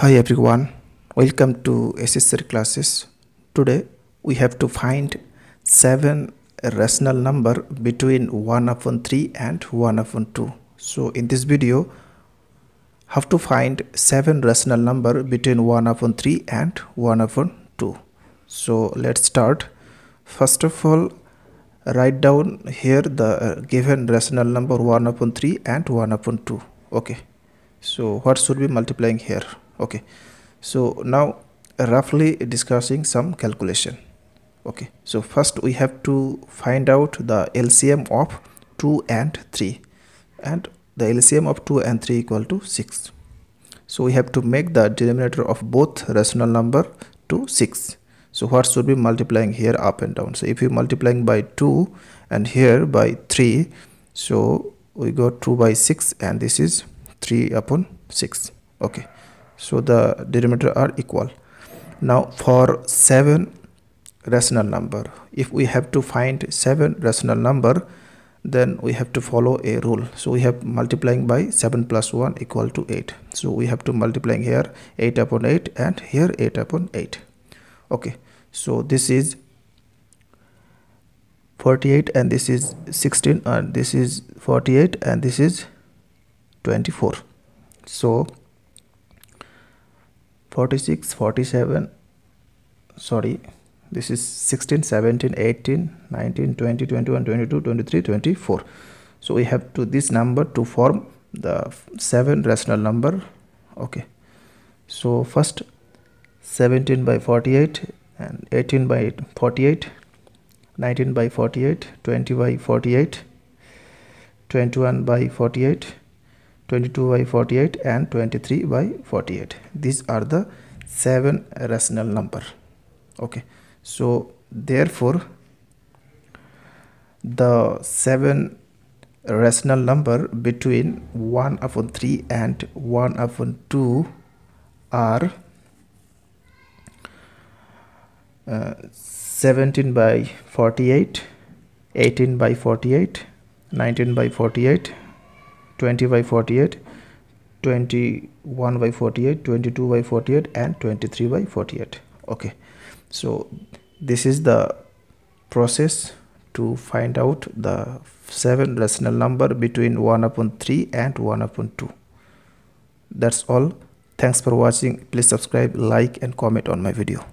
Hi everyone, welcome to SSR classes. Today we have to find 7 rational number between 1 upon 3 and 1 upon 2. So in this video, have to find 7 rational number between 1 upon 3 and 1 upon 2. So let's start. First of all, write down here the uh, given rational number 1 upon 3 and 1 upon 2. Okay. So what should be multiplying here? Okay. So now roughly discussing some calculation. Okay. So first we have to find out the LCM of 2 and 3 and the LCM of 2 and 3 equal to 6 so we have to make the denominator of both rational number to 6 so what should be multiplying here up and down? So if you multiplying by 2 and here by 3 so we got 2 by 6 and this is 3 upon 6 okay so the denominator are equal. Now for 7 rational number if we have to find 7 rational number then we have to follow a rule. So we have multiplying by 7 plus 1 equal to 8 so we have to multiplying here 8 upon 8 and here 8 upon 8 okay. So this is 48 and this is 16 and this is 48 and this is 24 so 46 47 sorry this is 16 17 18 19 20 21 22 23 24 so we have to this number to form the seven rational number okay. So first 17 by 48 and 18 by 48 19 by 48 20 by 48 21 by 48 22 by 48 and 23 by 48 these are the seven rational number. Okay. So therefore the seven rational number between 1 upon 3 and 1 upon 2 are uh, 17 by 48 18 by 48 19 by 48 20 by 48 21 by 48 22 by 48 and 23 by 48 okay. So this is the process to find out the seven rational number between 1 upon 3 and 1 upon 2 that's all. Thanks for watching. Please subscribe like and comment on my video